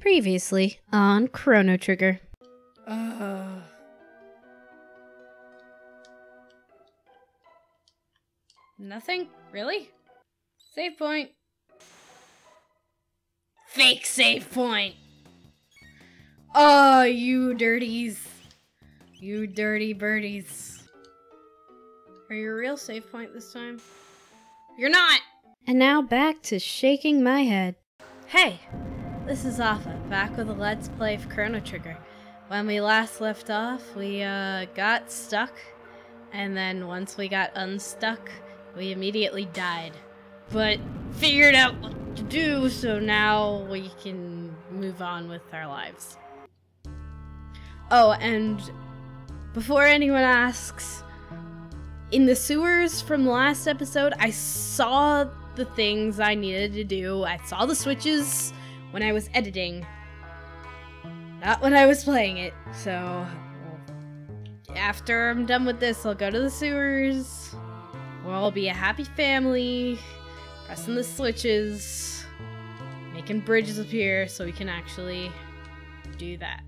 Previously on Chrono Trigger. Uh. Nothing? Really? Save point. Fake save point! Oh, you dirties. You dirty birdies. Are you a real save point this time? You're not! And now back to shaking my head. Hey, this is Affa, back with a Let's Play of Chrono Trigger. When we last left off, we uh, got stuck, and then once we got unstuck, we immediately died. But figured out what to do, so now we can move on with our lives. Oh, and before anyone asks, in the sewers from last episode, I saw the things I needed to do. I saw the switches when I was editing, not when I was playing it. So, after I'm done with this, I'll go to the sewers. We'll all be a happy family, pressing the switches, making bridges appear so we can actually do that.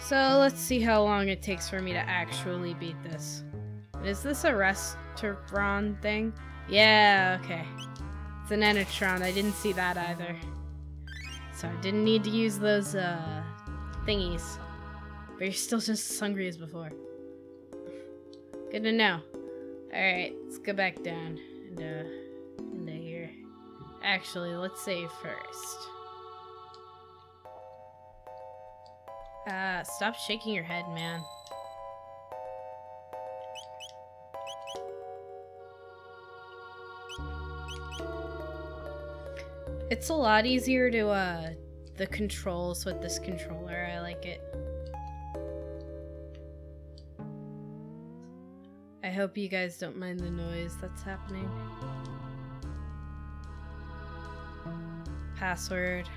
So let's see how long it takes for me to actually beat this. Is this a restaurant thing? Yeah, okay. It's an Enertron. I didn't see that either. So I didn't need to use those uh, thingies. But you're still just as hungry as before. Good to know. Alright, let's go back down uh, into here. Actually, let's save first. Uh, stop shaking your head, man. It's a lot easier to, uh, the controls with this controller. I like it. I hope you guys don't mind the noise that's happening. Password.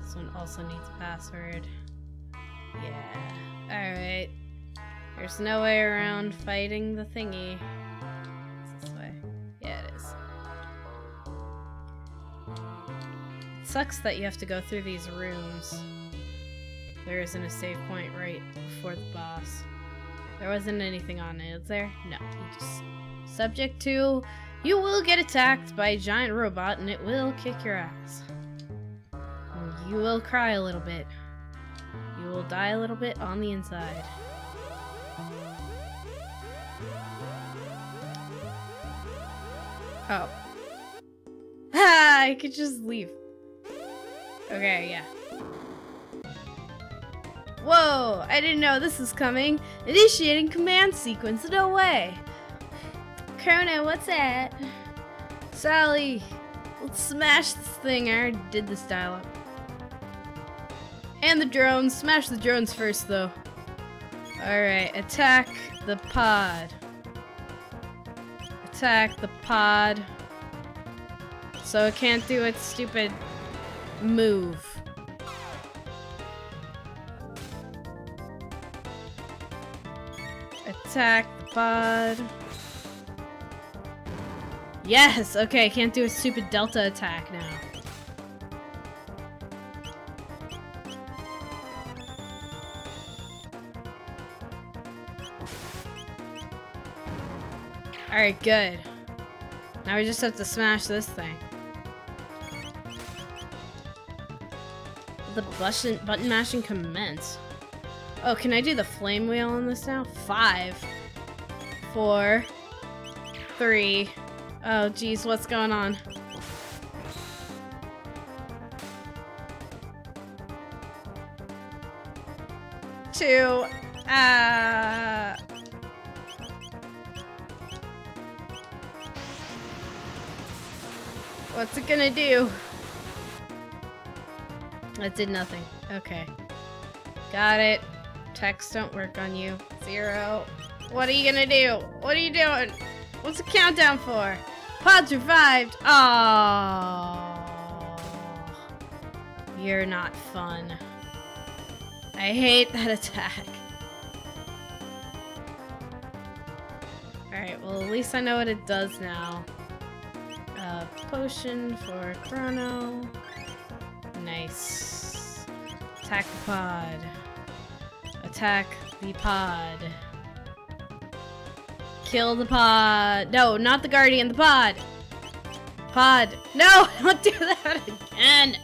This one also needs a password. Yeah. Alright. There's no way around fighting the thingy. Sucks that you have to go through these rooms. There isn't a save point right before the boss. There wasn't anything on it, is there? No. Just subject to you will get attacked by a giant robot and it will kick your ass. You will cry a little bit. You will die a little bit on the inside. Oh. Ah, I could just leave. Okay, yeah. Whoa, I didn't know this was coming. Initiating command sequence, no way. Crono, what's that? Sally, let's smash this thing. I already did this dialogue. And the drones. Smash the drones first, though. Alright, attack the pod. Attack the pod. So it can't do its stupid move. Attack pod. Yes! Okay, can't do a stupid delta attack now. Alright, good. Now we just have to smash this thing. The button, button mashing commence. Oh, can I do the flame wheel on this now? Five, four, three. Oh, geez, what's going on? Two. Ah. What's it gonna do? That did nothing. Okay. Got it. Text don't work on you. Zero. What are you gonna do? What are you doing? What's the countdown for? Pod survived. Oh, you're not fun. I hate that attack. Alright, well at least I know what it does now. Uh, a potion for Crono. Nice. Attack the pod. Attack the pod. Kill the pod. No, not the guardian, the pod. Pod. No, don't do that again.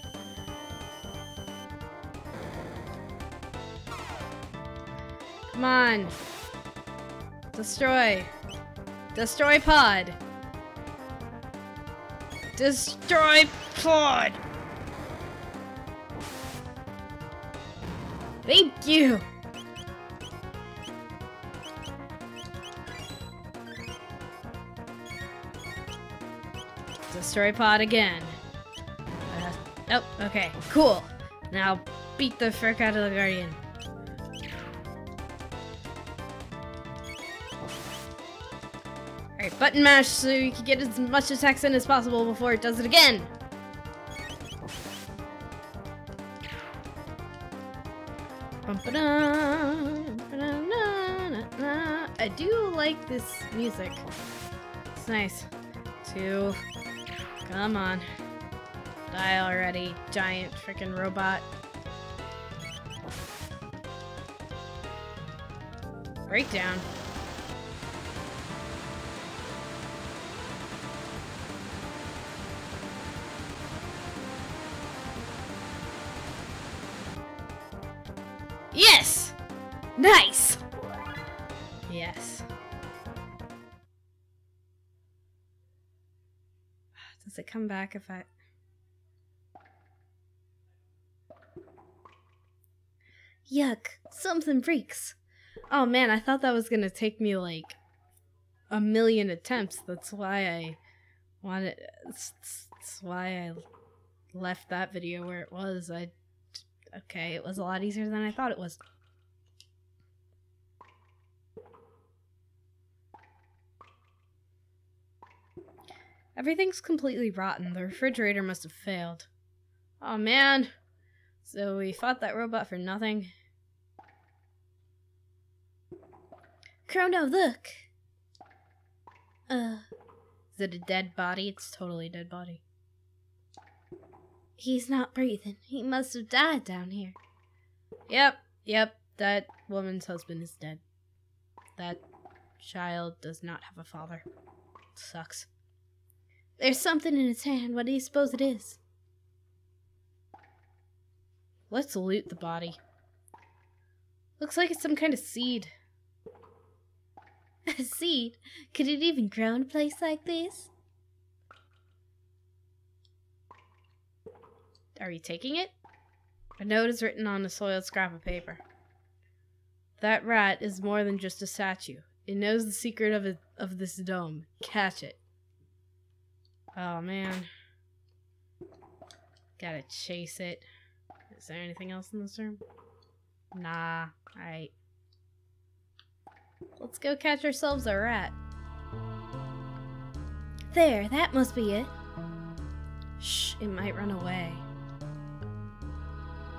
Come on. Destroy. Destroy pod. Destroy pod. Thank you. Destroy pod again. Uh, oh, okay, cool. Now beat the frick out of the guardian. Alright, button mash so you can get as much attacks in as possible before it does it again. I do like this music. It's nice. Two. Come on. Die already, giant freaking robot. Breakdown. Nice! Yes. Does it come back if I... Yuck, something freaks. Oh man, I thought that was gonna take me like a million attempts. That's why I wanted. That's why I left that video where it was. I okay, it was a lot easier than I thought it was. Everything's completely rotten. The refrigerator must have failed. Oh man. So we fought that robot for nothing. Chrono, look! Uh, is it a dead body? It's totally a dead body. He's not breathing. He must have died down here. Yep, yep, that woman's husband is dead. That child does not have a father. Sucks. There's something in his hand. What do you suppose it is? Let's loot the body. Looks like it's some kind of seed. A seed? Could it even grow in a place like this? Are you taking it? A note is written on a soiled scrap of paper. That rat is more than just a statue. It knows the secret of it, of this dome. Catch it. Oh man. Gotta chase it. Is there anything else in this room? Nah. Alright. Let's go catch ourselves a rat. There, that must be it. Shh, it might run away.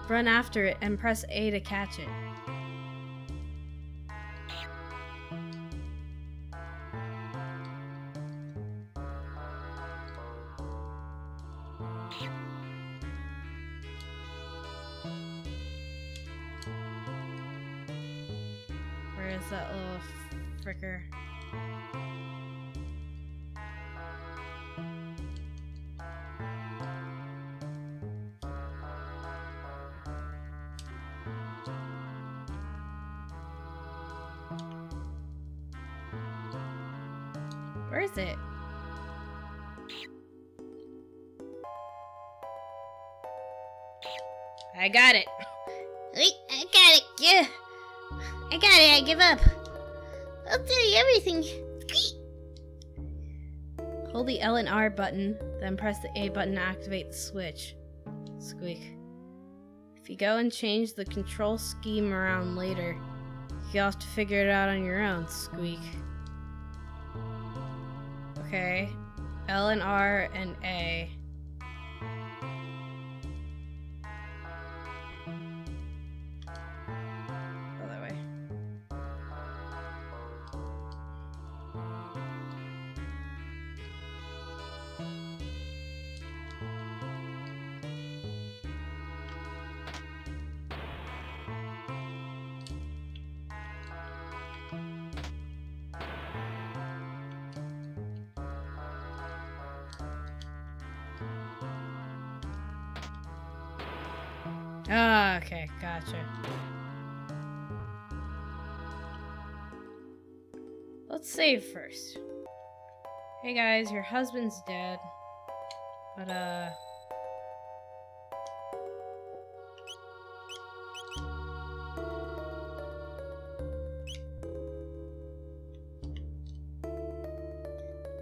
Run after it and press A to catch it. Got it. Wait, I got it. Yeah. I got it. I give up. I'll tell you everything. Squeak. Hold the L and R button, then press the A button to activate the switch. Squeak. If you go and change the control scheme around later, you'll have to figure it out on your own, Squeak. Okay. L and R and A. save first. Hey guys, your husband's dead. But, uh...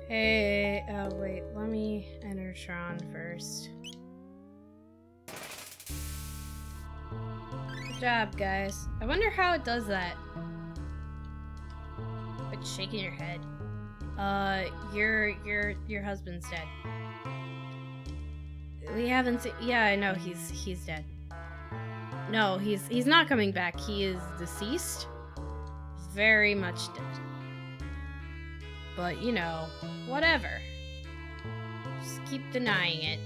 Hey, uh, wait, let me enter Tron first. Good job, guys. I wonder how it does that. Shaking your head. Uh, your your your husband's dead. We haven't. Yeah, I know he's he's dead. No, he's he's not coming back. He is deceased. Very much dead. But you know, whatever. Just keep denying it.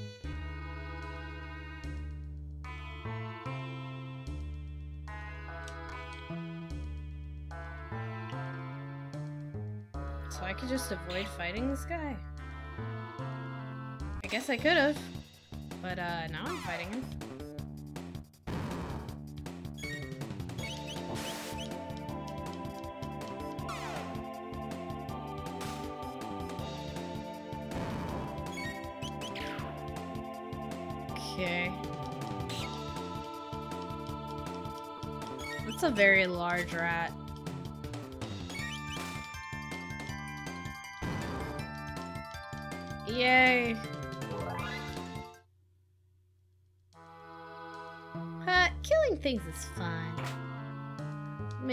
Could just avoid fighting this guy. I guess I could have. But uh now I'm fighting him. Okay. That's a very large rat.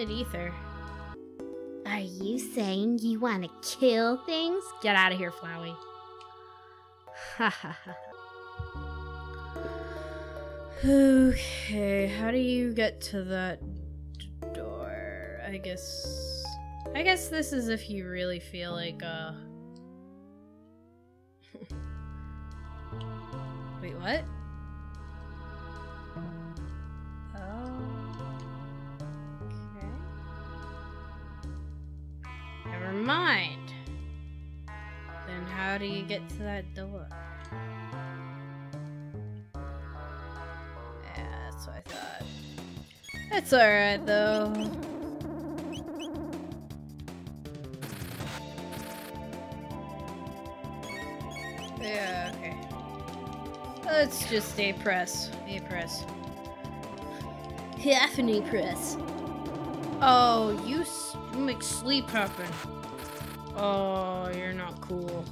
Mid-ether. Are you saying you want to kill things? Get out of here, Flowey. Ha ha ha. Okay, how do you get to that door? I guess. I guess this is if you really feel like, uh. Wait, what? Mind. Then how do you get to that door? Yeah, that's what I thought. That's alright though. Yeah, okay. Let's just stay press. A press. Happening press. Oh, you, s- you make sleep happen. Oh, you're not cool.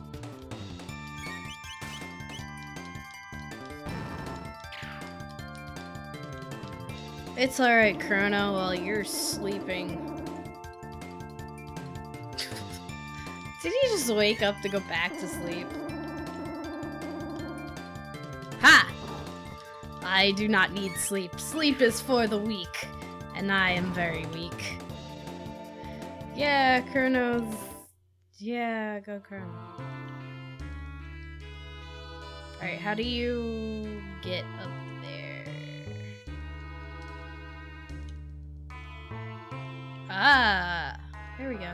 It's alright, Crono, while you're sleeping. Did he just wake up to go back to sleep? Ha! I do not need sleep. Sleep is for the weak. And I am very weak. Yeah, Crono's. Yeah, go Crono. Alright, how do you get up there? Ah, there we go.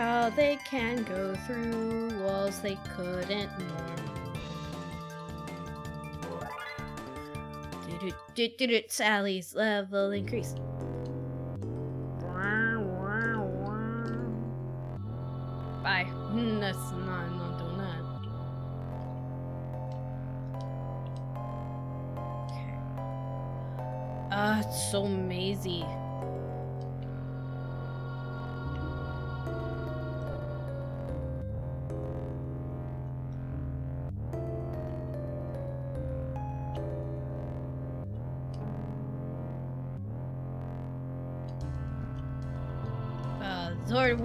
How they can go through walls they couldn't. Do-do-do-do-do, Sally's level increase.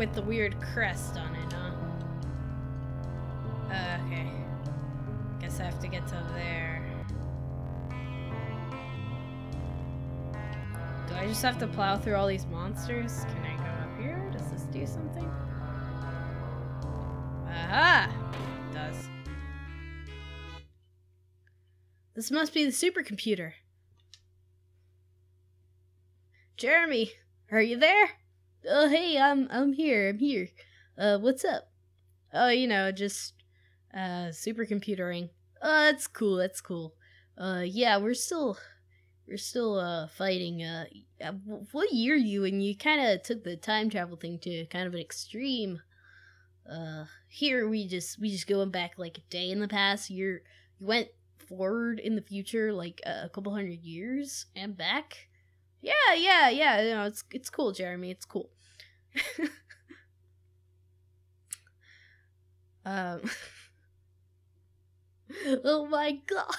With the weird crest on it, huh? Uh, okay. Guess I have to get to there. Do I just have to plow through all these monsters? Can I go up here? Does this do something? Aha! It does. This must be the supercomputer. Jeremy, are you there? Oh, hey, I'm I'm here. I'm here. Uh, what's up? Oh, you know, just uh supercomputering. Oh, that's cool. That's cool. Uh, yeah, we're still we're still uh fighting. Uh, uh, what year you? And you kind of took the time travel thing to kind of an extreme. Uh, here we just we just going back like a day in the past. You're you went forward in the future like a couple hundred years and back. Yeah, yeah, yeah. You know, it's it's cool, Jeremy. It's cool. um. oh my god.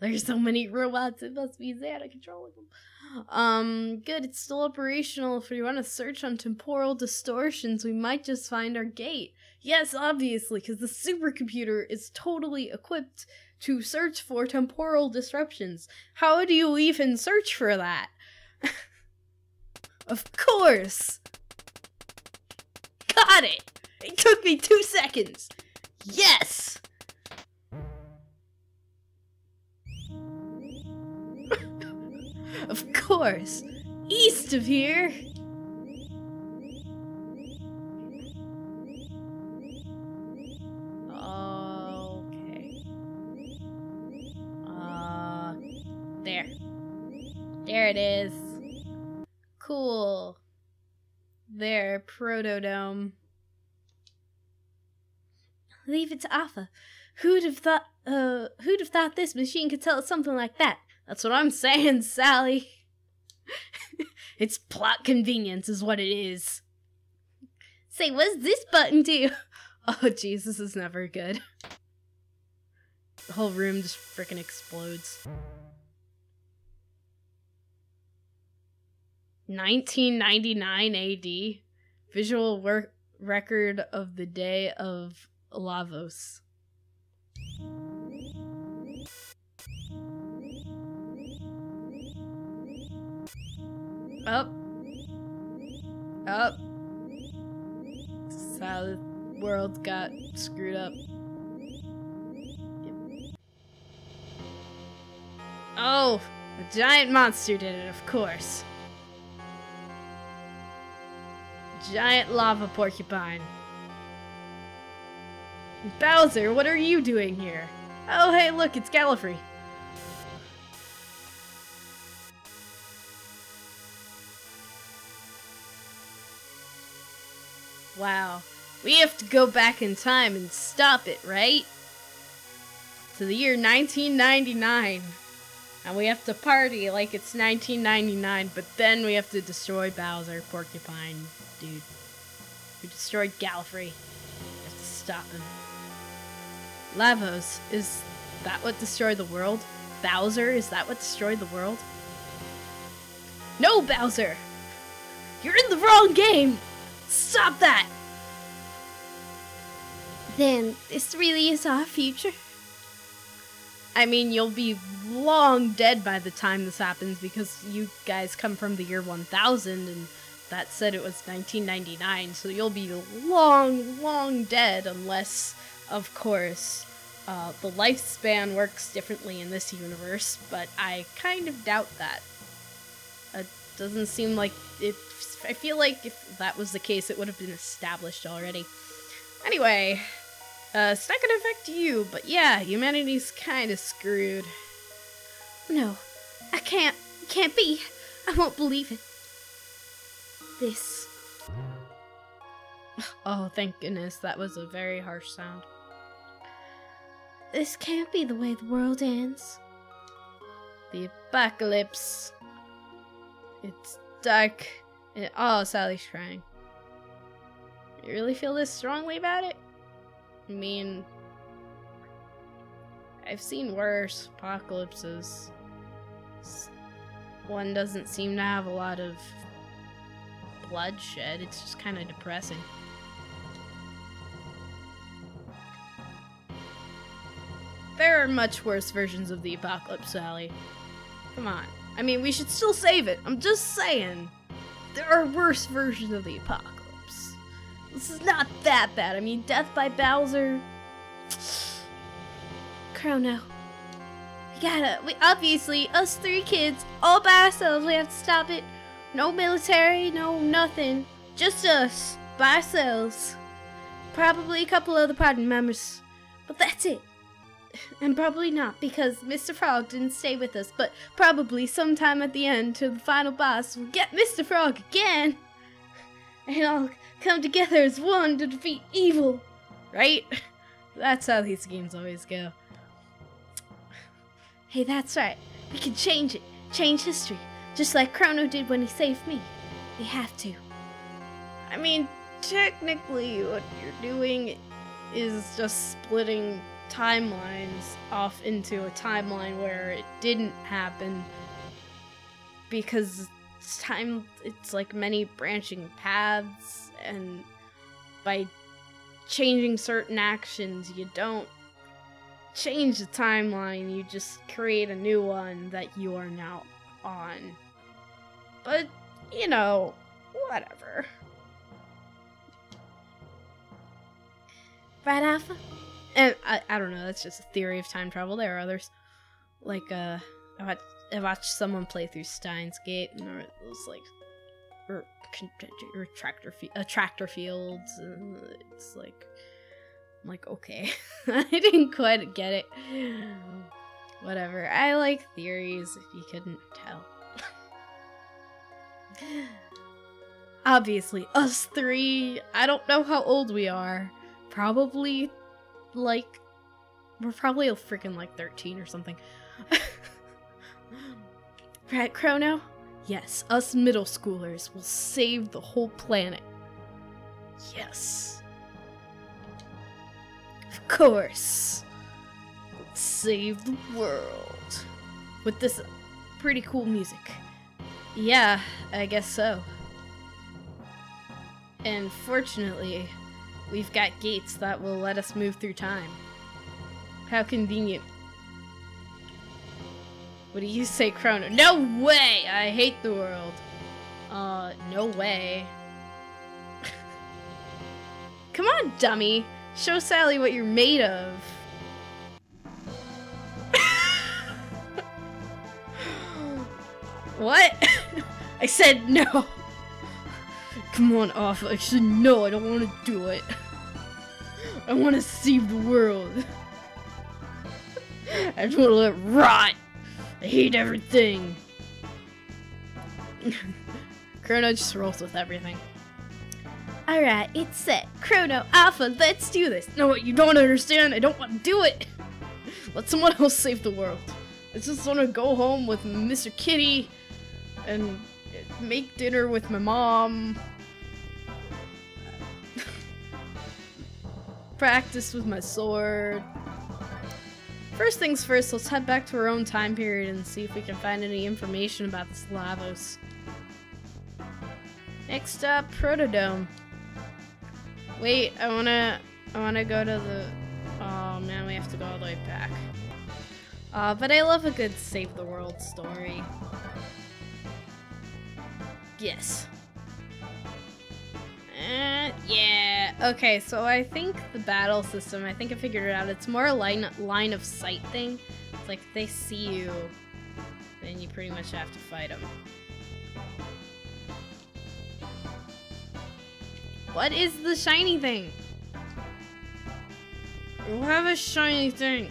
There's so many robots. It must be Xana controlling them. Um, good. It's still operational. If we want to search on temporal distortions, we might just find our gate. Yes, obviously, because the supercomputer is totally equipped to search for temporal disruptions. How do you even search for that? of course! Got it! It took me two seconds! Yes! of course! East of here! Protodome. Leave it to Affa. Who'd have thought, uh, who'd have thought this machine could tell us something like that? That's what I'm saying, Sally. it's plot convenience is what it is. Say, what's this button do? Oh, this is never good. The whole room just freaking explodes. 1999 AD. Visual work record of the day of Lavos. Up. Up. This is how the world got screwed up. Yep. Oh, a giant monster did it, of course. Giant lava porcupine. Bowser, what are you doing here? Oh, hey, look, it's Gallifrey. Wow. We have to go back in time and stop it, right? To the year 1999. And we have to party like it's 1999, but then we have to destroy Bowser, Porcupine, dude. We destroyed Gallifrey. We have to stop him. Lavos, is that what destroyed the world? Bowser, is that what destroyed the world? No, Bowser! You're in the wrong game! Stop that! Then this really is our future. I mean, you'll be long dead by the time this happens because you guys come from the year 1000 and that said it was 1999, so you'll be long, long dead unless, of course, uh, the lifespan works differently in this universe, but I kind of doubt that. It doesn't seem like it. I feel like if that was the case, it would have been established already. Anyway, uh, it's not gonna affect you, but yeah, humanity's kind of screwed. No, I can't. Can't be. I won't believe it. This. Oh, thank goodness, that was a very harsh sound. This can't be the way the world ends. The apocalypse. It's dark. And, oh, Sally's crying. You really feel this strongly about it? I mean, I've seen worse apocalypses. One doesn't seem to have a lot of bloodshed. It's just kind of depressing. There are much worse versions of the apocalypse, Sally. Come on. I mean, we should still save it. I'm just saying. There are worse versions of the apocalypse. This is not that bad. I mean, death by Bowser. Crono. We gotta. We obviously us three kids all by ourselves. We have to stop it. No military, no nothing. Just us by ourselves. Probably a couple other party members, but that's it. And probably not because Mr. Frog didn't stay with us, but probably sometime at the end to the final boss we'll get Mr. Frog again. And all come together as one to defeat evil. Right? That's how these games always go. Hey, that's right. We can change it. Change history. Just like Crono did when he saved me. We have to. I mean, technically, what you're doing is just splitting timelines off into a timeline where it didn't happen because time it's like many branching paths and by changing certain actions you don't change the timeline you just create a new one that you are now on but you know whatever. Right Affa? And I, I don't know. That's just a theory of time travel. There are others. Like uh i watched, I watched someone play through steins gate and there was like or, or tractor fi- uh, tractor fields and it's like i'm like okay. I didn't quite get it. Whatever. I like theories if you couldn't tell obviously us three i don't know how old we are probably like we're probably a freaking like 13 or something. right, Crono? Yes, us middle schoolers will save the whole planet. Yes. Of course. Save the world. With this pretty cool music. Yeah, I guess so. And fortunately, We've got gates that will let us move through time. How convenient. What do you say, Crono? No way! I hate the world. Uh, no way. Come on, dummy. Show Sally what you're made of. What? I said no. Come on, off. I said no, I don't want to do it. I want to save the world. I just want to let it rot. I hate everything. Crono just rolls with everything. Alright, it's set. Crono, Affa, let's do this. No, what you don't understand, I don't want to do it. Let someone else save the world. I just want to go home with Mr. Kitty and make dinner with my mom practice with my sword. First things first, let's head back to our own time period and see if we can find any information about this Lavos. Next up, Protodome. Wait, I wanna, I wanna go to the, oh man, we have to go all the way back. Uh, but I love a good save the world story. Yes. Uh, yeah. Okay, so I think the battle system, I think I figured it out. It's more a line, line of sight thing. It's like they see you, then you pretty much have to fight them. What is the shiny thing? You have a shiny thing.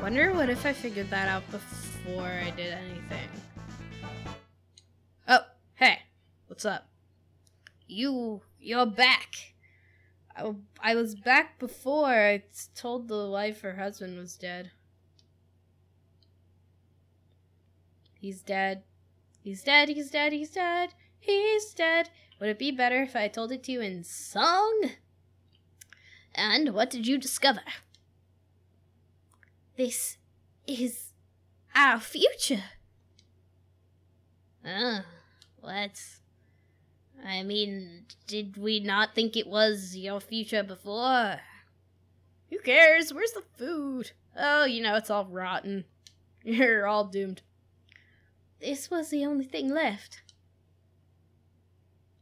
Wonder what if I figured that out before I did anything. Oh, hey, what's up? You, you're back. I, I was back before I told the wife her husband was dead. He's dead. He's dead, he's dead, he's dead, he's dead. Would it be better if I told it to you in song? And what did you discover? This is our future. Uh, what? I mean, did we not think it was your future before? Who cares? Where's the food? Oh, you know, it's all rotten. You're all doomed. This was the only thing left.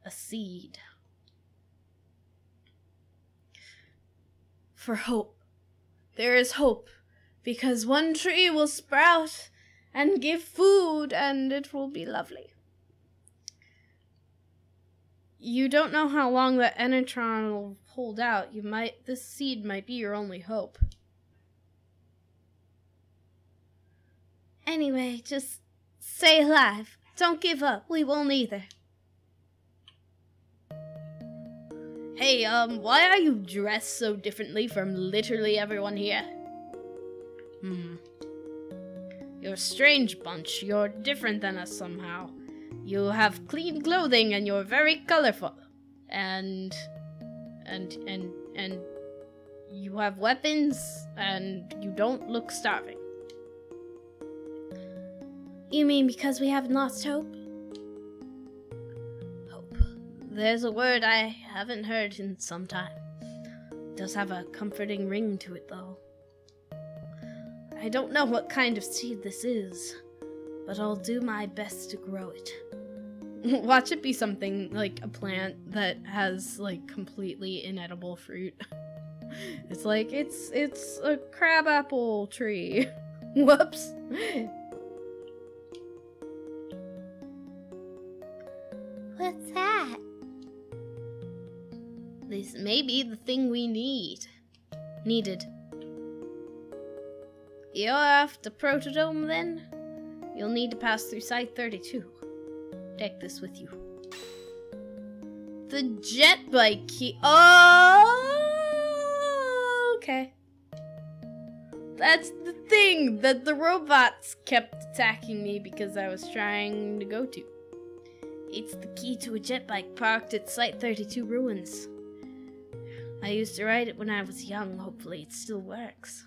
A seed. For hope. There is hope. Because one tree will sprout and give food, and it will be lovely. You don't know how long that Enertron will hold out. You might this seed might be your only hope. Anyway, just stay alive. Don't give up. We won't either. Hey, um, why are you dressed so differently from literally everyone here? Hmm. You're a strange bunch. You're different than us somehow. You have clean clothing and you're very colorful. And and and and you have weapons and you don't look starving. You mean because we haven't lost hope? Hope. There's a word I haven't heard in some time. It does have a comforting ring to it though. I don't know what kind of seed this is, but I'll do my best to grow it. Watch it be something like a plant that has like completely inedible fruit. It's like it's it's a crabapple tree. Whoops. What's that? This may be the thing we need. Needed. You're after Protodome then? You'll need to pass through Site 32. Take this with you. The jet bike key. Oh, okay. That's the thing that the robots kept attacking me because I was trying to go to. It's the key to a jet bike parked at Site 32 ruins. I used to ride it when I was young. Hopefully, it still works.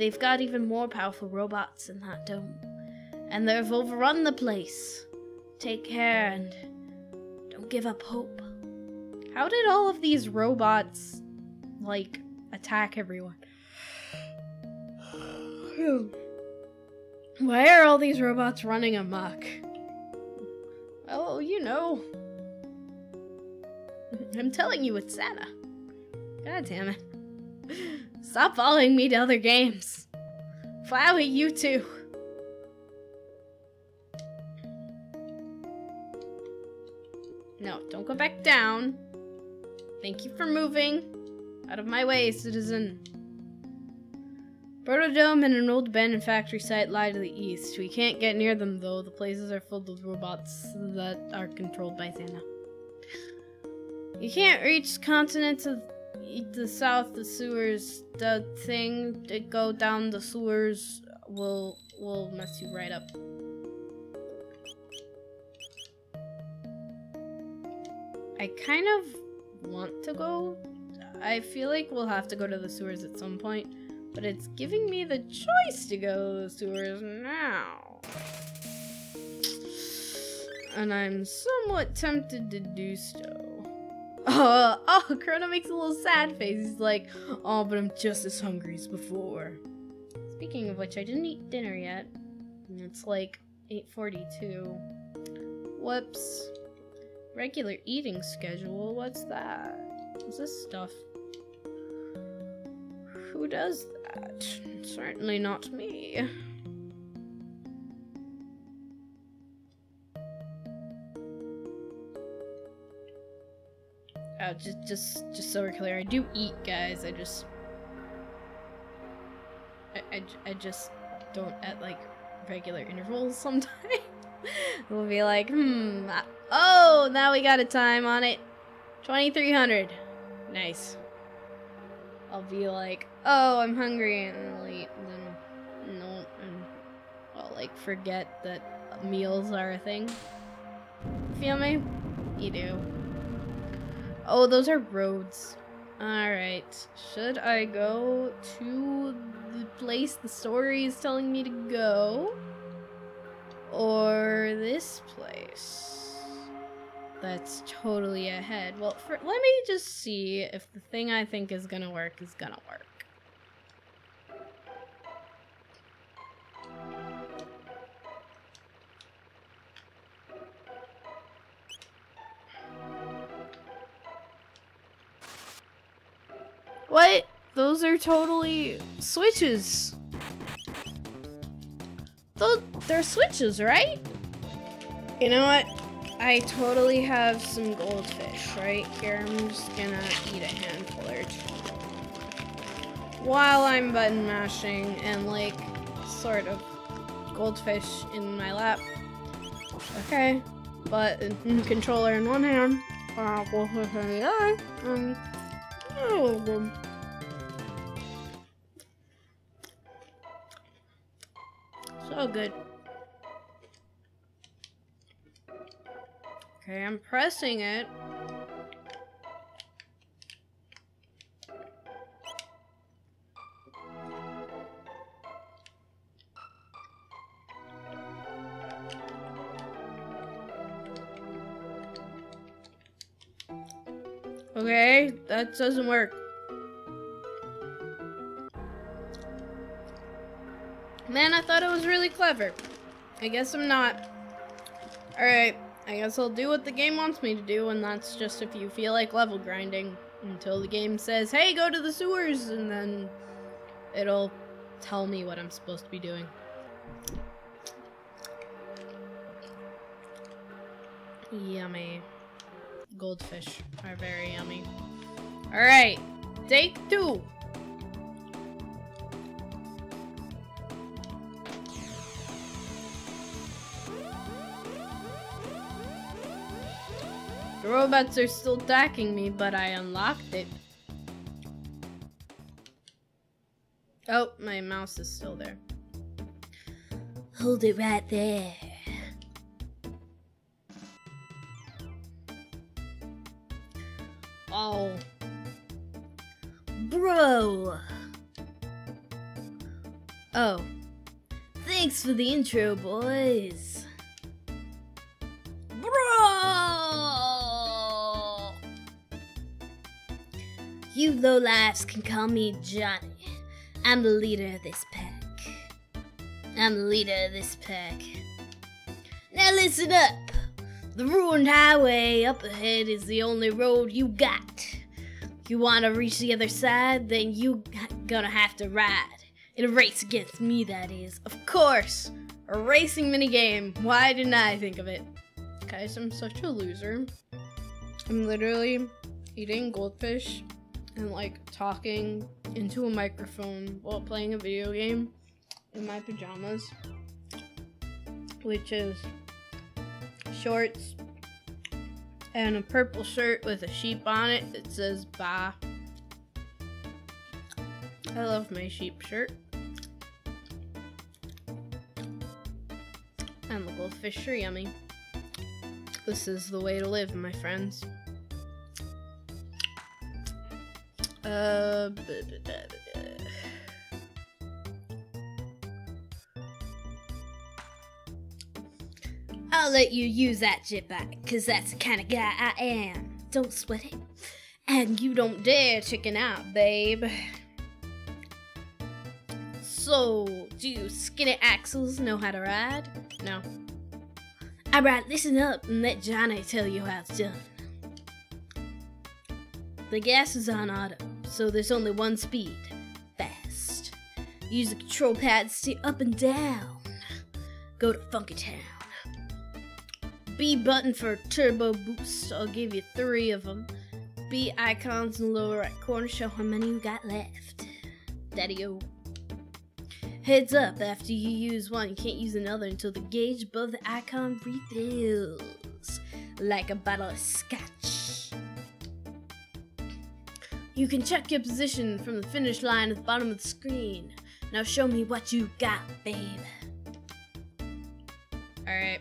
They've got even more powerful robots in that dome. And they've overrun the place. Take care and don't give up hope. How did all of these robots, like, attack everyone? Why are all these robots running amok? Oh, you know. I'm telling you, it's Santa. God damn it. Stop following me to other games. Flowey, you too. No, don't go back down. Thank you for moving. Out of my way, citizen. Protodome and an old abandoned factory site lie to the east. We can't get near them though. The places are filled with robots that are controlled by Santa. You can't reach continents to the south. The sewers, the thing that go down the sewers will will mess you right up. I kind of want to go. I feel like we'll have to go to the sewers at some point, but it's giving me the choice to go to the sewers now. And I'm somewhat tempted to do so. Uh, oh, Crono makes a little sad face. He's like, oh, but I'm just as hungry as before. Speaking of which, I didn't eat dinner yet. It's like 8.42. Whoops. Regular eating schedule? What's that? Is this stuff? Who does that? Certainly not me. Just, just, just so we're clear, I do eat, guys. I just, I, I, I just don't at like regular intervals sometimes. we'll be like, hmm, uh, oh, now we got a time on it. 2300. Nice. I'll be like, oh, I'm hungry, and I'll eat, and then, no, and I'll like forget that meals are a thing. Feel me? You do. Oh, those are roads. Alright. Should I go to the place the story is telling me to go? or this place that's totally ahead. Well, for, let me just see if the thing I think is gonna work is gonna work. What? Those are totally switches. They're switches, right? You know what? I totally have some goldfish right here. I'm just gonna eat a handful or two. While I'm button mashing and like sort of goldfish in my lap. Okay. But controller in one hand. Uh, oh, So good. Okay, I'm pressing it. That doesn't work. Man, I thought it was really clever. I guess I'm not. Alright, I guess I'll do what the game wants me to do, and that's just if you feel like level grinding until the game says, hey, go to the sewers, and then it'll tell me what I'm supposed to be doing. Yummy. Goldfish are very yummy. Alright, take two. The robots are still attacking me, but I unlocked it. Oh, my mouse is still there. Hold it right there. For the intro, boys. Bro! You lowlifes can call me Johnny. I'm the leader of this pack. I'm the leader of this pack. Now listen up. The ruined highway up ahead is the only road you got. If You want to reach the other side, then you gonna have to ride. In a race against me, that is. Of course! A racing minigame. Why didn't I think of it? Guys, I'm such a loser. I'm literally eating goldfish and like talking into a microphone while playing a video game in my pajamas, which is shorts and a purple shirt with a sheep on it that says "Ba." I love my sheep shirt. The goldfish are yummy. This is the way to live, my friends. Uh, I'll let you use that jetpack, cause that's the kind of guy I am. Don't sweat it. and you don't dare chicken out, babe. So, do skinny axles know how to ride? No. Alright, listen up and let Johnny tell you how it's done. The gas is on auto, so there's only one speed fast. Use the control pad to up and down. Go to Funky Town. B button for turbo boost. I'll give you three of them. B icons in the lower right corner show how many you got left. Daddy o. Heads up, after you use one, you can't use another until the gauge above the icon refills. Like a bottle of scotch. You can check your position from the finish line at the bottom of the screen. Now show me what you got, babe. Alright.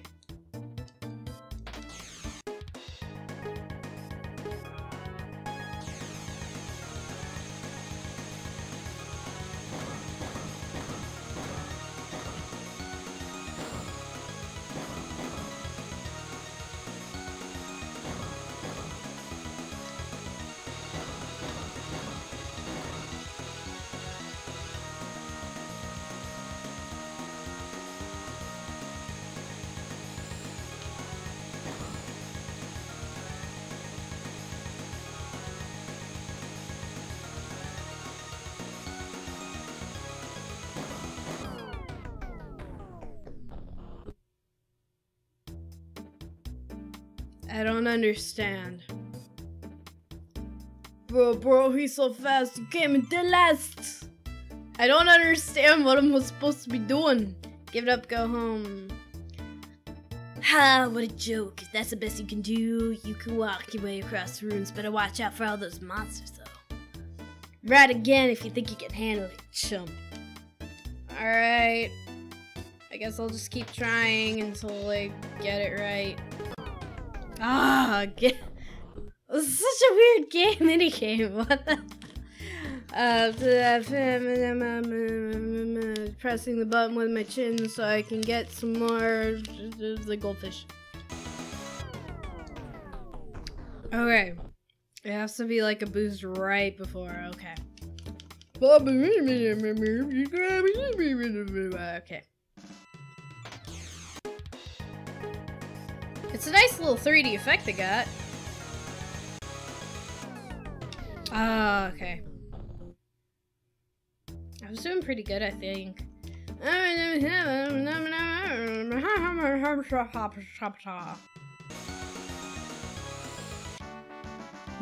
I don't understand. Bro, bro, he's so fast. He came in the last. I don't understand what I'm supposed to be doing. Give it up, go home. Ha, what a joke. If that's the best you can do, you can walk your way across the rooms. Better watch out for all those monsters, though. Right again if you think you can handle it, chump. Alright. I guess I'll just keep trying until I get it right. Ah, get. Such a weird game, mini game. What the? Uh, pressing the button with my chin so I can get some more the goldfish. Okay. It has to be like a boost right before. Okay. Okay. It's a nice little 3D effect they got. Ah, uh, okay. I was doing pretty good, I think.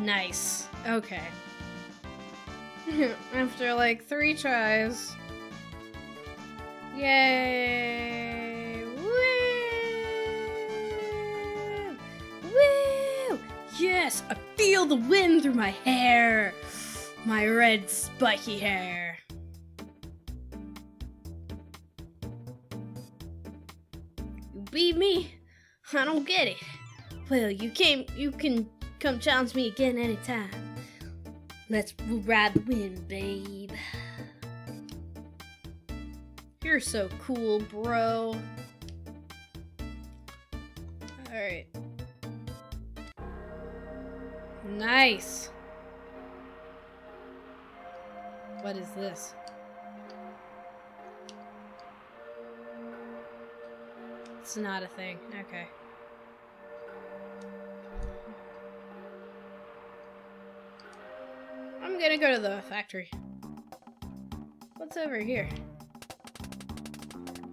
Nice. Okay. After like three tries. Yay! Yes! I feel the wind through my hair! My red spiky hair. You beat me? I don't get it. Well, you came, you can come challenge me again anytime. Let's ride the wind, babe. You're so cool, bro. Alright. Nice. What is this? It's not a thing. Okay. I'm gonna go to the factory. What's over here?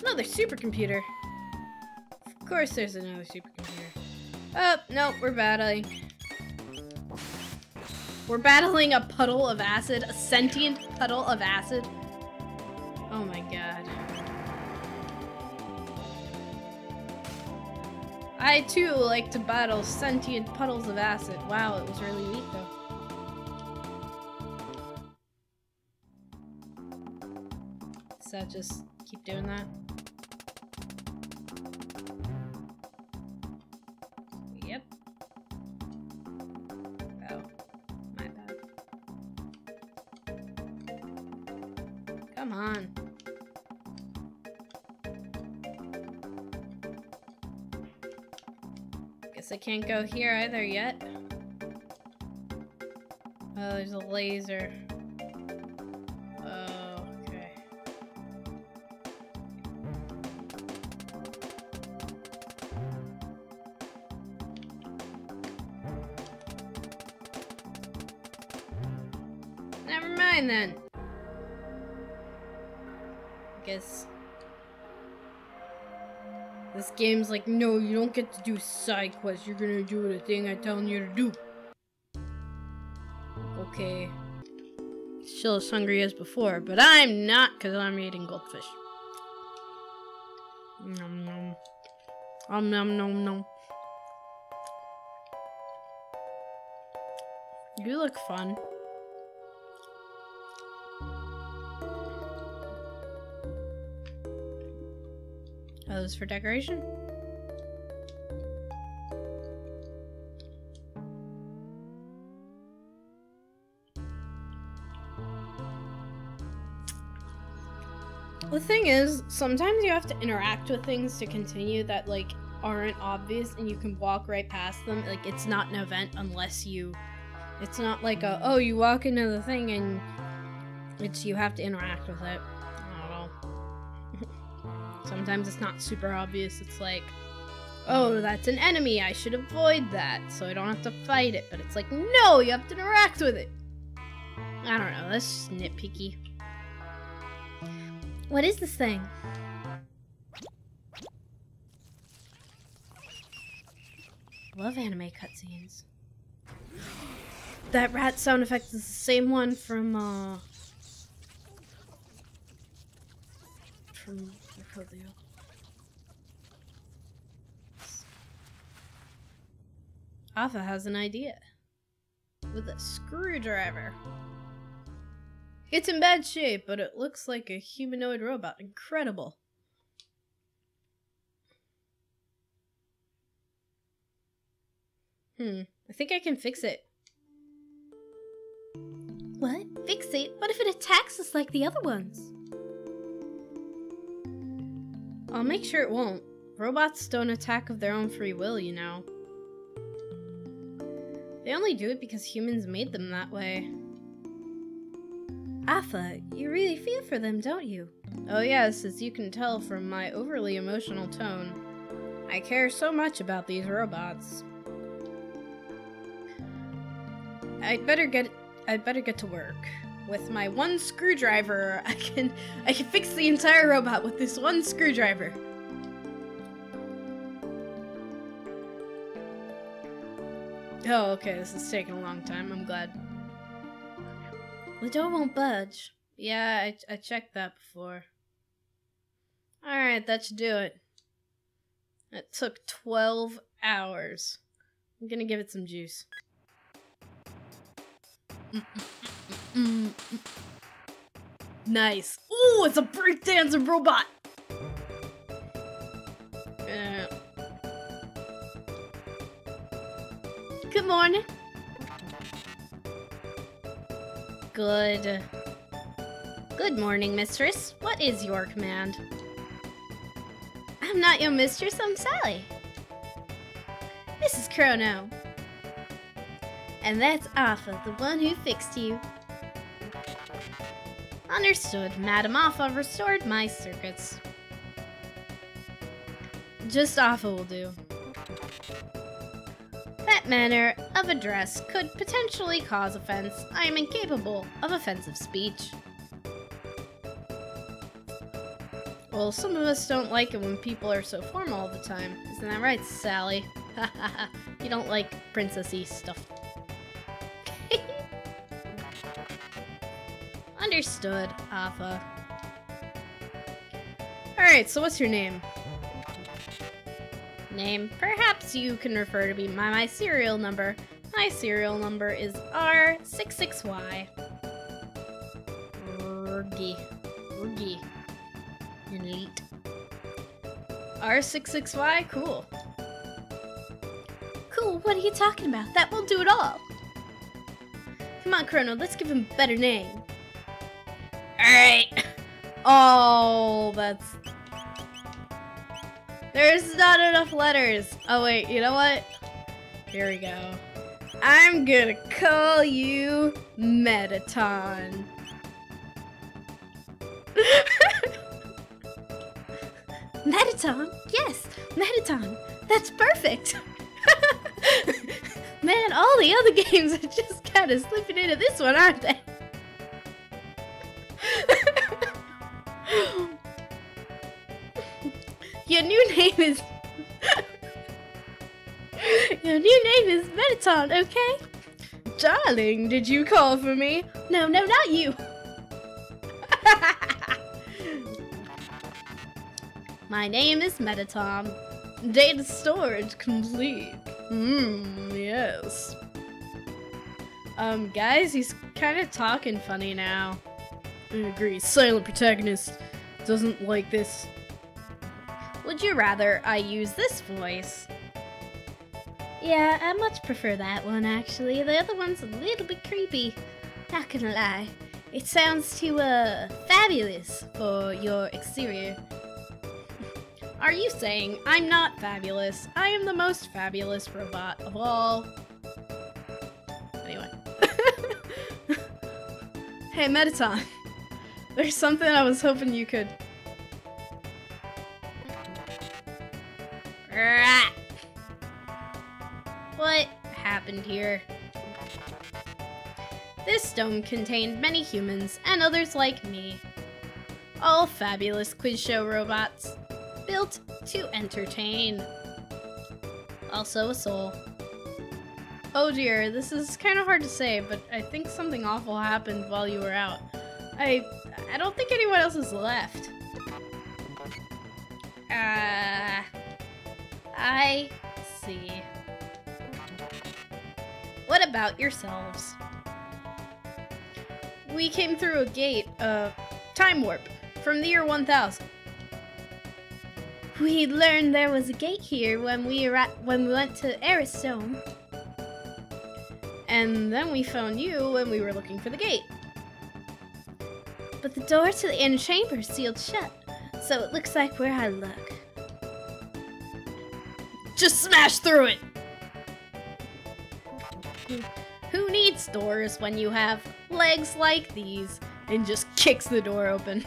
Another supercomputer. Of course there's another supercomputer. Oh, no, we're battling. We're battling a puddle of acid, a sentient puddle of acid. Oh my god. I too like to battle sentient puddles of acid. Wow, it was really neat though. Does that just keep doing that? Can't go here either yet. Oh, there's a laser. Oh, okay. Never mind then. Guess this game's like, no, get to do side quests. You're gonna do the thing I'm telling you to do. Okay. Still as hungry as before, but I'm not because I'm eating goldfish. Nom nom. Um nom nom nom. You look fun. Oh, this for decoration? The thing is, sometimes you have to interact with things to continue that like aren't obvious and you can walk right past them. Like it's not an event unless you it's not like a oh you walk into the thing and it's you have to interact with it. I don't know. Sometimes it's not super obvious. It's like, oh, that's an enemy. I should avoid that so I don't have to fight it. But it's like, no, you have to interact with it. I don't know. That's just nitpicky. What is this thing? Love anime cutscenes. That rat sound effect is the same one from, uh... From. Affa has an idea. With a screwdriver. It's in bad shape, but it looks like a humanoid robot. Incredible. Hmm, I think I can fix it. What? Fix it? What if it attacks us like the other ones? I'll make sure it won't. Robots don't attack of their own free will, you know. They only do it because humans made them that way. Affa, you really feel for them, don't you? Oh yes, as you can tell from my overly emotional tone. I care so much about these robots. I'd better get I'd better get to work. With my one screwdriver, I can I can fix the entire robot with this one screwdriver. Oh, okay, this is taking a long time. I'm glad. The door won't budge. Yeah, I, I checked that before. Alright, that should do it. It took 12 hours. I'm gonna give it some juice. nice. Ooh, it's a breakdancing robot! Uh, Good morning. Good. Good morning, mistress. What is your command? I'm not your mistress, I'm Sally. This is Crono. And that's Affa, the one who fixed you. Understood. Madam Affa restored my circuits. Just Affa will do. Manner of address could potentially cause offense. I am incapable of offensive speech. Well, some of us don't like it when people are so formal all the time. Isn't that right, Sally? you don't like princessy stuff. Understood, Affa. Alright, so what's your name? Name. Perhaps you can refer to me by my serial number. My serial number is R66Y. Urgi. Urgi. Elite. R66Y? Cool. Cool, what are you talking about? That won't do at all. Come on, Crono, let's give him a better name. Alright. Oh, that's... There's not enough letters. Oh, wait, you know what? Here we go. I'm gonna call you Mettaton. Mettaton? Yes, Mettaton. That's perfect. Man, all the other games are just kind of slipping into this one, aren't they? New name is. Your new name is Mettaton, okay? Darling, did you call for me? No, no, not you. My name is Mettaton. Data storage complete. Hmm, yes. Um, guys, he's kind of talking funny now. I agree. Silent protagonist doesn't like this. Would you rather I use this voice? Yeah, I much prefer that one actually. The other one's a little bit creepy. Not gonna lie. It sounds too, uh, fabulous for your exterior. Are you saying I'm not fabulous? I am the most fabulous robot of all. Anyway. hey, Mettaton. There's something I was hoping you could. Rat. What happened here? This dome contained many humans and others like me. All fabulous quiz show robots, built to entertain. Also a soul. Oh dear, this is kind of hard to say, but I think something awful happened while you were out. I I don't think anyone else is left. Uh, I see. What about yourselves? We came through a gate, uh, time warp, from the year 1000. We learned there was a gate here when we when we went to Arris Dome. And then we found you when we were looking for the gate. But the door to the inner chamber is sealed shut, so it looks like we're out of luck. Just smash through it! Who needs doors when you have legs like these? And just kicks the door open.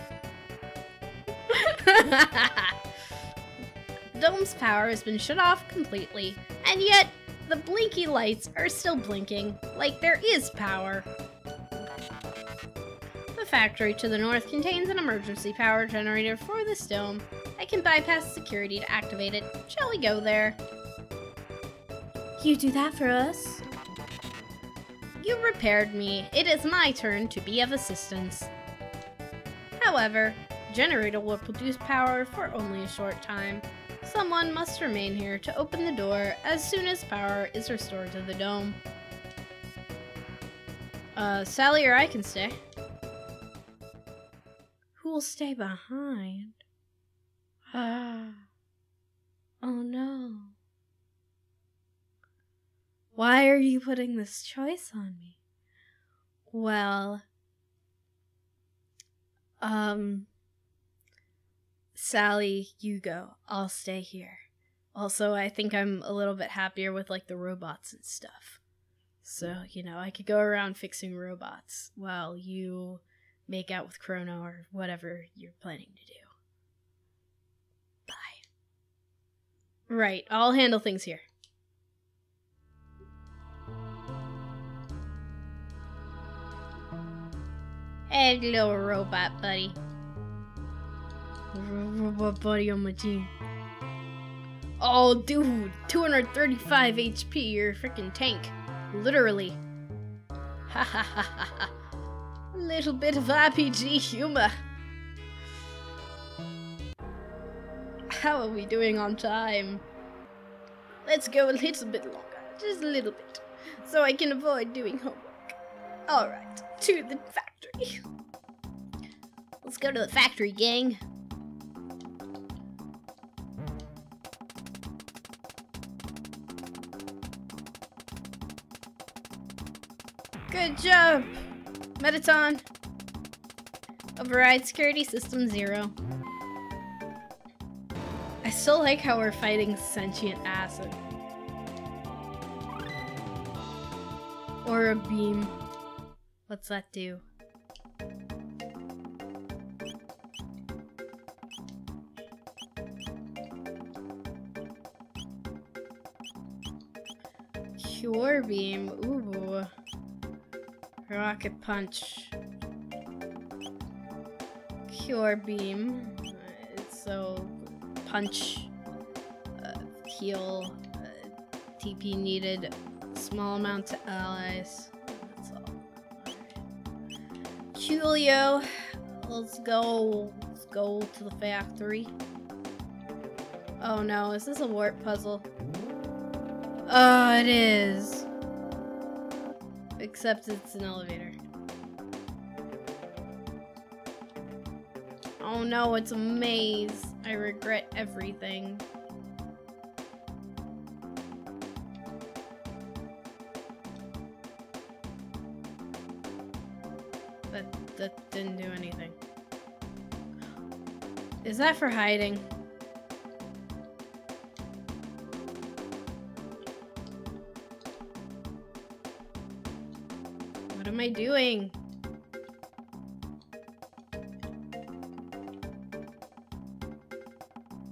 Dome's power has been shut off completely, and yet the blinky lights are still blinking, like there is power. The factory to the north contains an emergency power generator for this dome. I can bypass security to activate it. Shall we go there? You do that for us? You repaired me. It is my turn to be of assistance. However, generator will produce power for only a short time. Someone must remain here to open the door as soon as power is restored to the dome. Uh, Sally or I can stay. Who will stay behind? Ah. oh no. Why are you putting this choice on me? Well, um, Sally, you go. I'll stay here. Also, I think I'm a little bit happier with like the robots and stuff. So, you know, I could go around fixing robots while you make out with Crono or whatever you're planning to do. Bye. Right, I'll handle things here. Hello, robot buddy. Robot buddy on my team. Oh, dude, 235 HP, you're a freaking tank. Literally. Ha ha ha ha ha. Little bit of RPG humor. How are we doing on time? Let's go a little bit longer. Just a little bit. So I can avoid doing homework. Alright, to the factory. Let's go to the factory, gang. Good job, Mettaton. Override security system zero. Still like how we're fighting sentient acid. Or a beam. What's that do? Cure beam. Ooh. Rocket punch. Cure beam. Uh, so punch. Uh, heal. Uh, TP needed. Small amount to allies. That's all. Julio. Let's go. Let's go to the factory. Oh no, is this a warp puzzle? Oh, it is. Except it's an elevator. Oh no, it's a maze. I regret everything. That, that didn't do anything. Is that for hiding? What am I doing?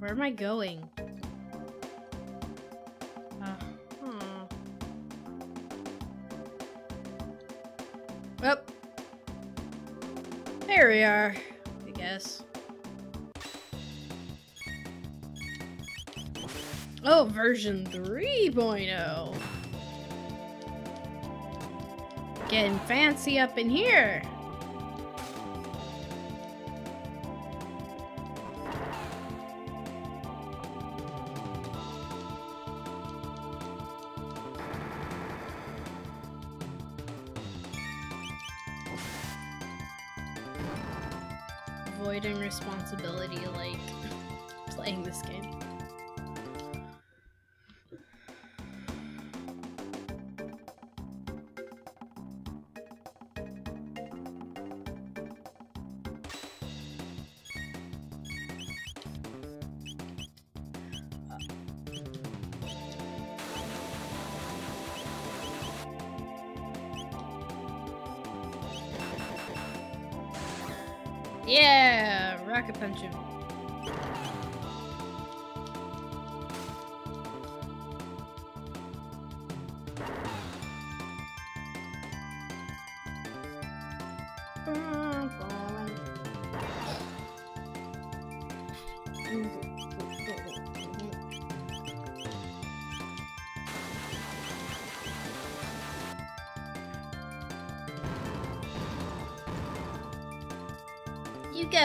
Where am I going? Uh. Oh. There we are, I guess. Oh, version 3.0. Getting fancy up in here.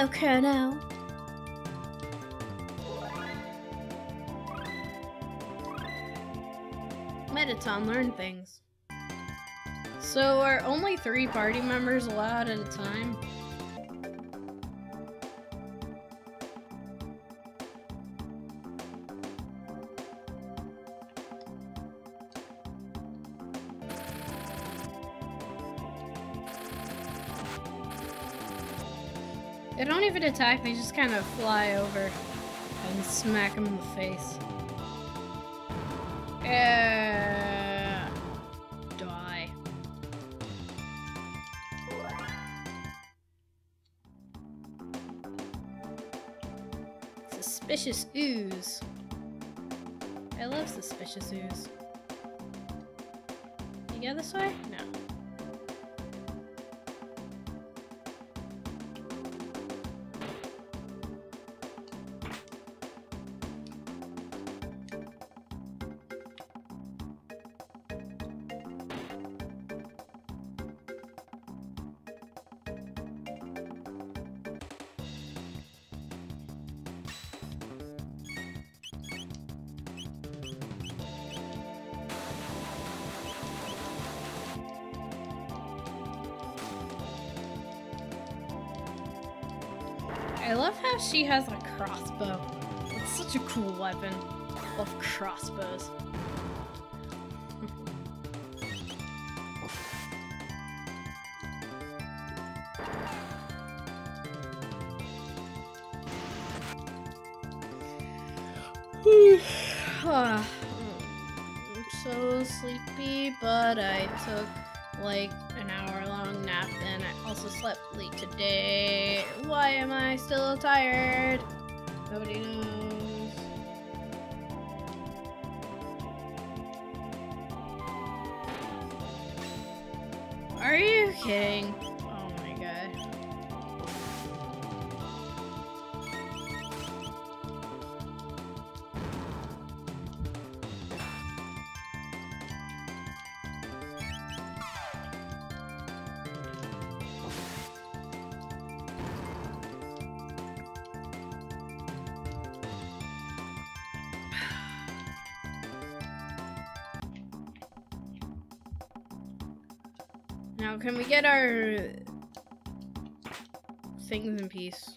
You go, Crono. Mettaton learn things. So are only three party members allowed at a time? They attack, they just kind of fly over and smack him in the face. Yeah. Die. Suspicious ooze. I love suspicious ooze. You go this way? No. Weapon. Love crossbows. Ah, I'm so sleepy, but I took like an hour long nap and I also slept late today. Why am I still tired? Nobody knows. Are you kidding? Now, can we get our things in peace?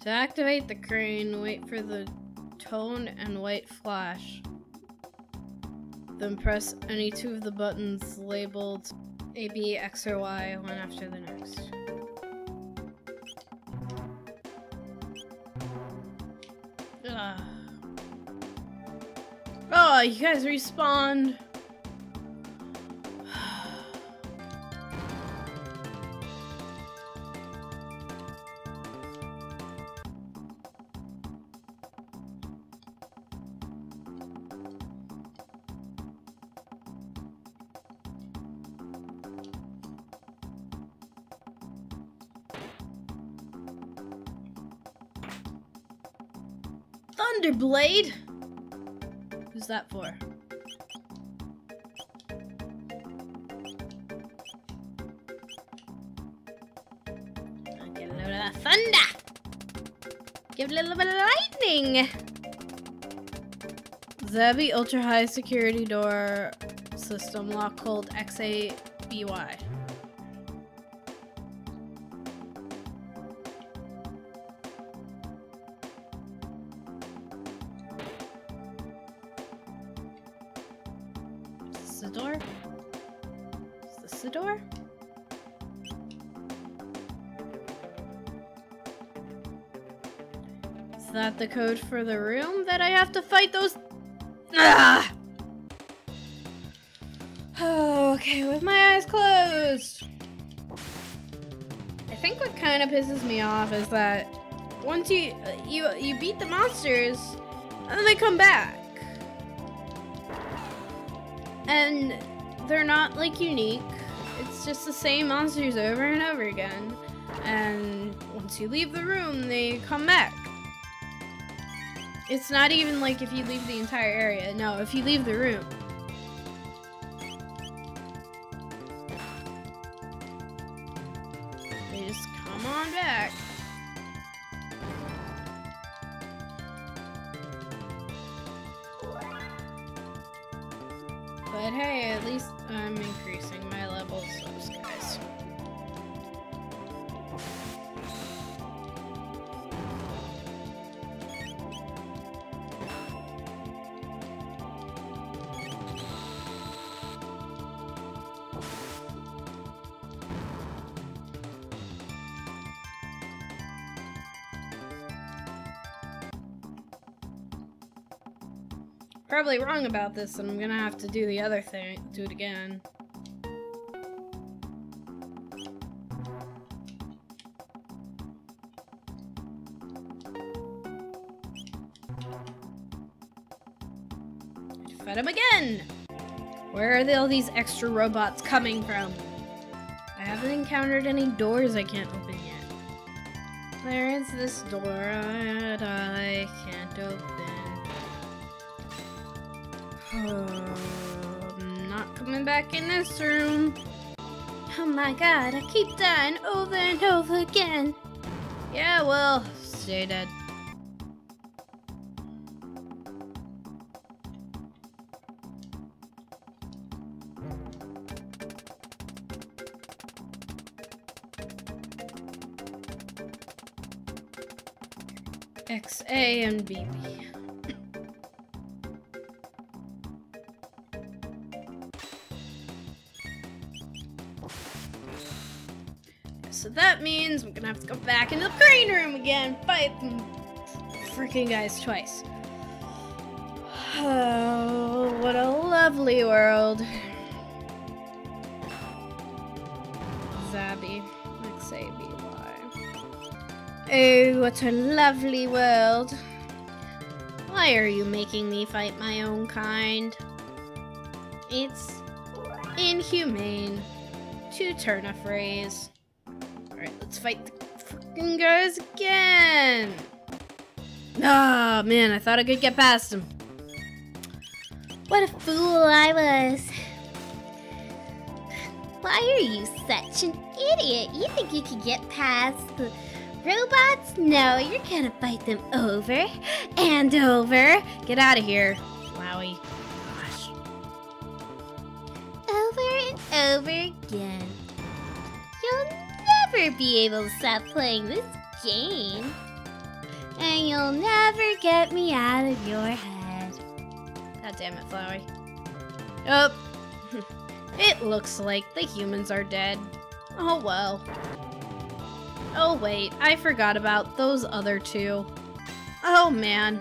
To activate the crane, wait for the tone and white flash. Then press any two of the buttons labeled A, B, X, or Y, one after the you guys respawned. Thunderblade? That for? Get a little bit of thunder. Give a little bit of lightning. Zabi ultra high security door system lock called XABY. Door? Is that the code for the room that I have to fight those? Ah! Okay, with my eyes closed. I think what kind of pisses me off is that once you you you beat the monsters, and then they come back, and they're not like unique. It's just the same monsters over and over again. And once you leave the room, they come back. It's not even like if you leave the entire area. No, if you leave the room. Probably wrong about this, and I'm gonna have to do the other thing, do it again. Fight him again! Where are all these extra robots coming from? I haven't encountered any doors I can't open yet. There is this door that I can't open. I'm not coming back in this room. Oh my god, I keep dying over and over again. Yeah, well, stay dead. XA and BB. So we're gonna have to go back into the crane room again, fight them freaking guys twice. Oh, what a lovely world. Zabby, XABY. Oh, what a lovely world. Why are you making me fight my own kind? It's inhumane. To turn a phrase. Guys again! Ah, man, I thought I could get past him. What a fool I was. Why are you such an idiot? You think you could get past the robots? No, you're gonna fight them over and over. Get out of here, able to stop playing this game. And you'll never get me out of your head. God damn it, Flowey. Oh. it looks like the humans are dead. Oh well. Oh wait, I forgot about those other two. Oh man.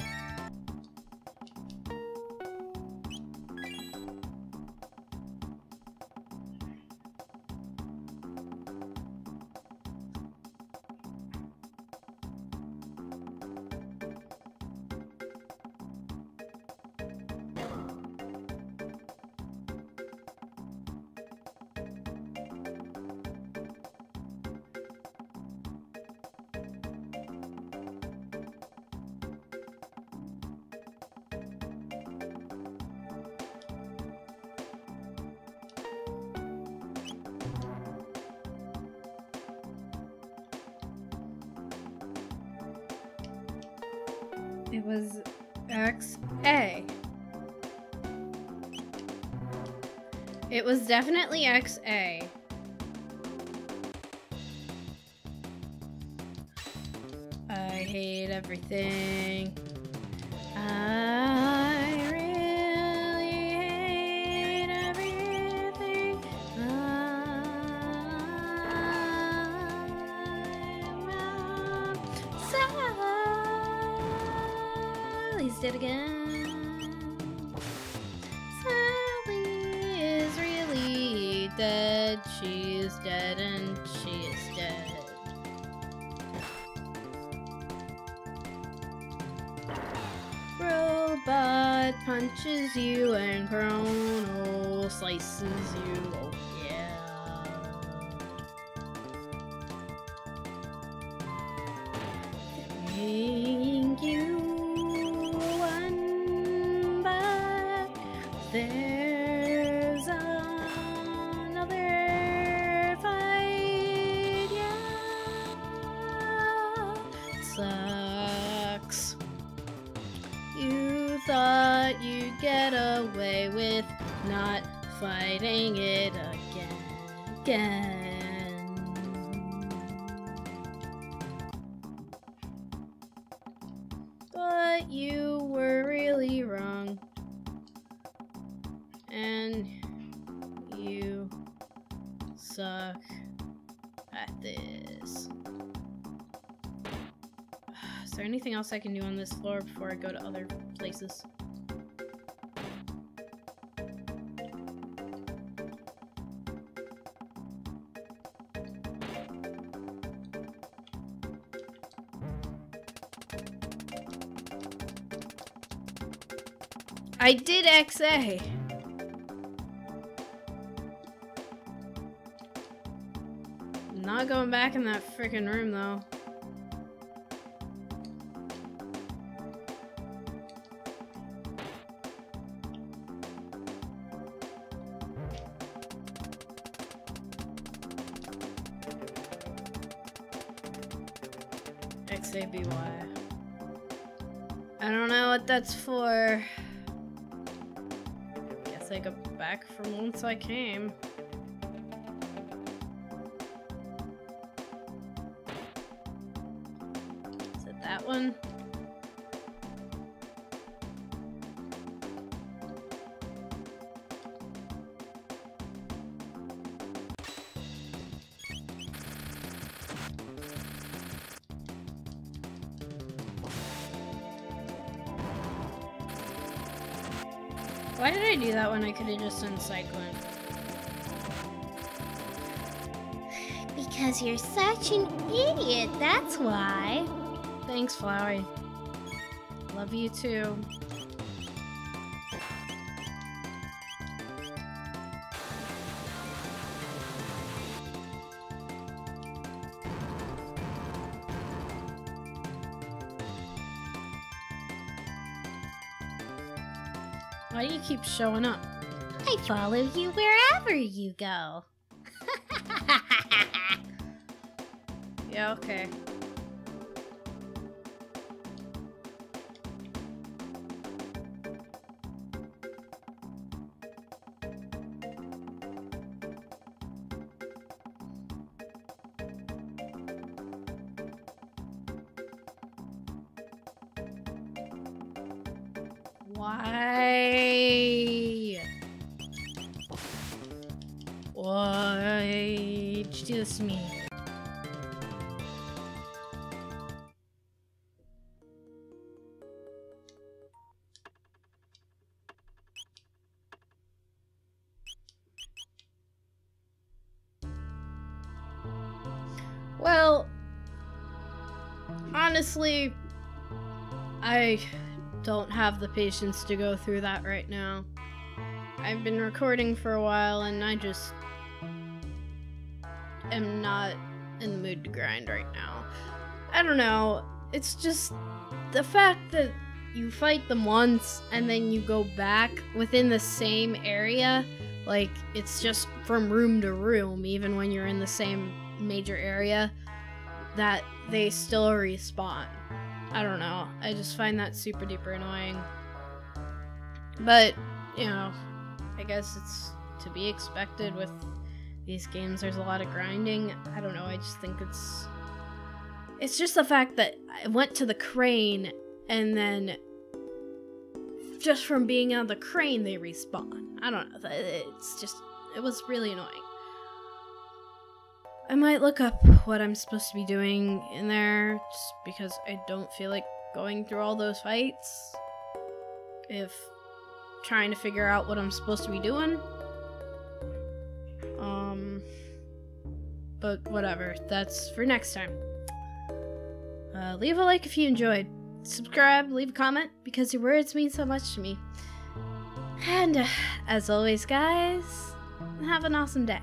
It was XA. It was definitely XA. I hate everything. Slices you. Oh yeah. Thank you, there's another fight. Yeah, sucks. You thought you'd get away with not fighting it again. Again. But you were really wrong. And you suck at this. Is there anything else I can do on this floor before I go to other places? I did XA. Not going back in that freaking room though. XABY. I don't know what that's for. Whence I came. That when I could have just done Cyclone? Because you're such an idiot, that's why. Thanks, Flowey. Love you too. Keep showing up? I follow you wherever you go. Yeah, okay. Why? To me? Well, honestly, I don't have the patience to go through that right now. I've been recording for a while and I just not in the mood to grind right now. I don't know. It's just the fact that you fight them once and then you go back within the same area. Like, it's just from room to room, even when you're in the same major area, that they still respawn. I don't know. I just find that super duper annoying. But, you know, I guess it's to be expected with these games. There's a lot of grinding. I don't know. I just think it's. It's just the fact that I went to the crane and then just from being on the crane they respawn. I don't know. It's just. It was really annoying. I might look up what I'm supposed to be doing in there just because I don't feel like going through all those fights. If trying to figure out what I'm supposed to be doing. But whatever. That's for next time. Uh, leave a like if you enjoyed. Subscribe, leave a comment because your words mean so much to me. And uh, as always, guys, have an awesome day.